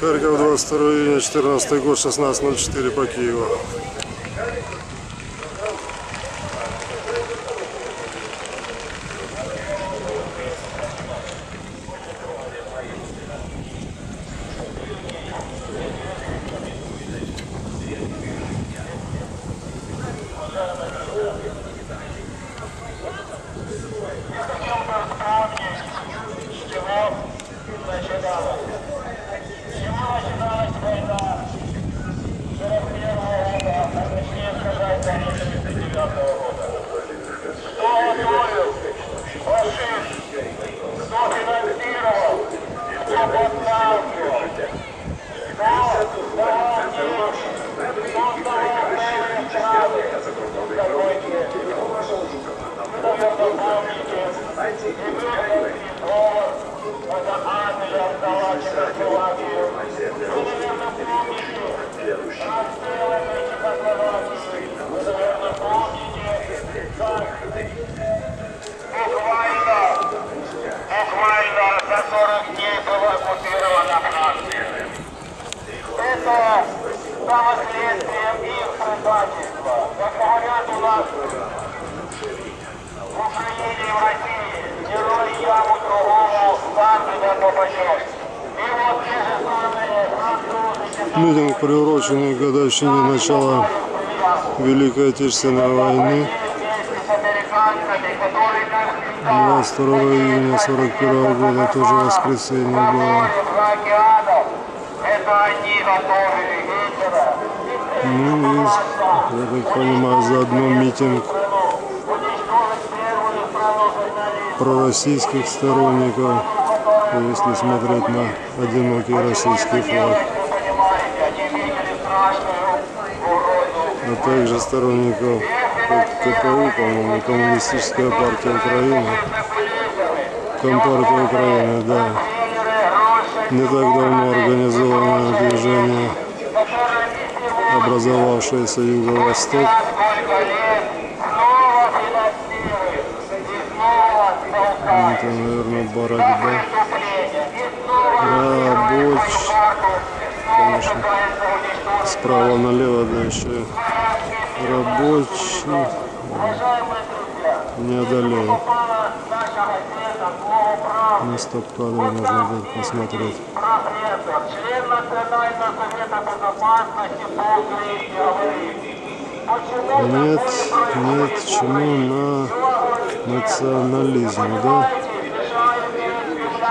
Харьков, 22 июня, 14 год, 16.04 по Киеву. Буквально, буквально за 40 дней была оккупирована Франция. Это стало следствием их предательства. Как говорят у нас в Украине и в России, герой яму другому сам туда попадешь. И вот те же самые французы, Митинг приуроченный к годовщине начала Великой Отечественной войны. 22 июня 41 года, тоже воскресенье было. Ну и, я так понимаю, заодно митинг пророссийских сторонников, если смотреть на одинокий российский флаг, а также сторонников КПУ, по-моему, Коммунистическая партия Украины, Компартия Украины, да. Не так давно организованное движение, образовавшееся Юго-Восток, толкает это, наверное, борьба. преступления. И снова Рабоч, конечно, справа налево, да еще рабочий не одолеет. На стоп-кадре можно будет посмотреть. Нет, нет, чему на национализму, да?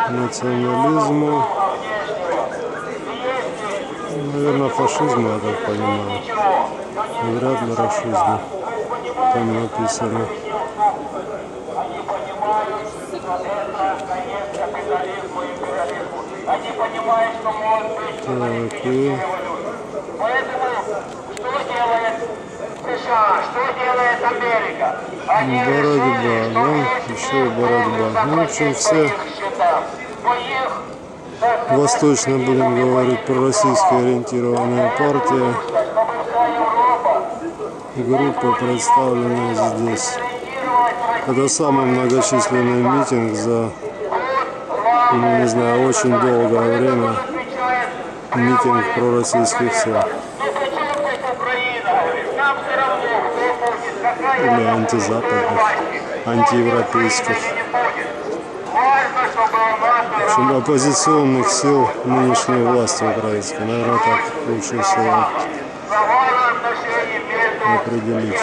Национализму, наверное, фашизму, я так понимаю. Ли расизму. Там написано. И Так, и что да, весь еще борьба. должен Ну, в общем, все восточно, будем говорить, пророссийски ориентированная партия. Группа представлена здесь. Это самый многочисленный митинг за, ну, не знаю, очень долгое время. Митинг пророссийских сил. Или антизападных, антиевропейских. В общем, оппозиционных сил нынешней власти украинской. Наверное, так лучше всего определить.